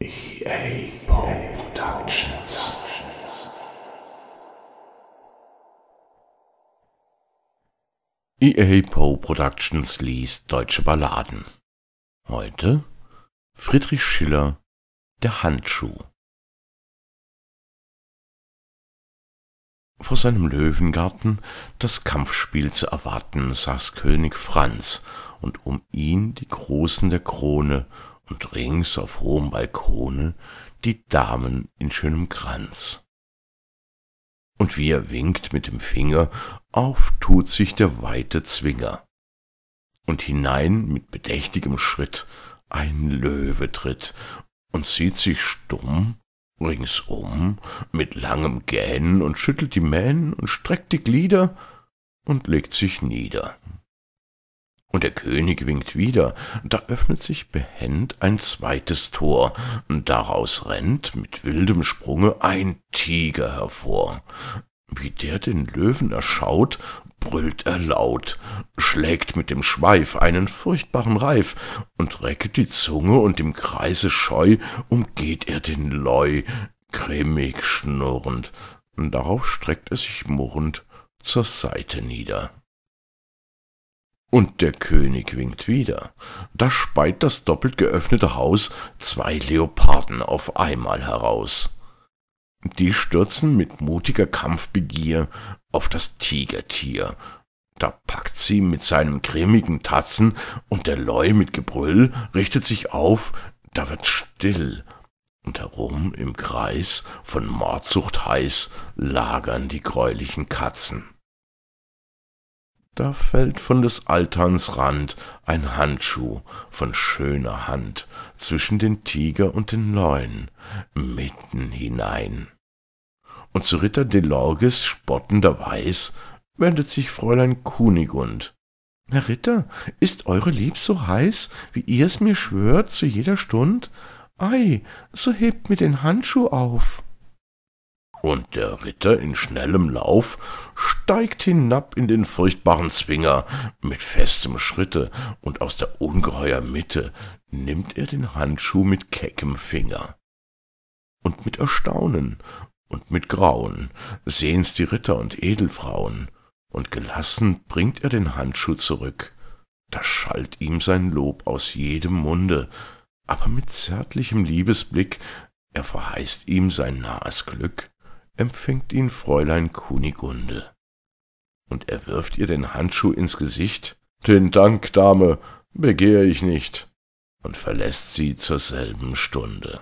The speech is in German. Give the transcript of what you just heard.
EA Poe Productions. EA Poe Productions liest deutsche Balladen. Heute Friedrich Schiller Der Handschuh. Vor seinem Löwengarten das Kampfspiel zu erwarten, saß König Franz, und um ihn die Großen der Krone, und rings auf hohem Balkone die Damen in schönem Kranz. Und wie er winkt mit dem Finger, auf tut sich der weite Zwinger. Und hinein mit bedächtigem Schritt ein Löwe tritt und sieht sich stumm ringsum mit langem Gähnen und schüttelt die Mähnen und streckt die Glieder und legt sich nieder. Und der König winkt wieder, da öffnet sich behend ein zweites Tor, und daraus rennt mit wildem Sprunge ein Tiger hervor. Wie der den Löwen erschaut, brüllt er laut, schlägt mit dem Schweif einen furchtbaren Reif und recket die Zunge und im Kreise scheu umgeht er den Leu, grimmig schnurrend, darauf streckt er sich murrend zur Seite nieder. Und der König winkt wieder. Da speit das doppelt geöffnete Haus zwei Leoparden auf einmal heraus. Die stürzen mit mutiger Kampfbegier auf das Tigertier. Da packt sie mit seinem grimmigen Tatzen, und der Leu mit Gebrüll richtet sich auf, da wird still, und herum im Kreis von Mordsucht heiß lagern die greulichen Katzen. Da fällt von des Altans Rand ein Handschuh von schöner Hand zwischen den Tiger und den Leuen mitten hinein. Und zu Ritter Delorges spottender Weiß wendet sich Fräulein Kunigund. Herr Ritter, ist eure Lieb so heiß, wie ihr's mir schwört zu jeder Stund? Ei, so hebt mir den Handschuh auf und der Ritter in schnellem Lauf steigt hinab in den furchtbaren Zwinger mit festem Schritte, und aus der ungeheuer Mitte nimmt er den Handschuh mit keckem Finger. Und mit Erstaunen und mit Grauen sehen's die Ritter und Edelfrauen, und gelassen bringt er den Handschuh zurück. Da schallt ihm sein Lob aus jedem Munde, aber mit zärtlichem Liebesblick er verheißt ihm sein nahes Glück empfängt ihn Fräulein Kunigunde. Und er wirft ihr den Handschuh ins Gesicht. Den Dank, Dame, begehre ich nicht, und verlässt sie zur selben Stunde.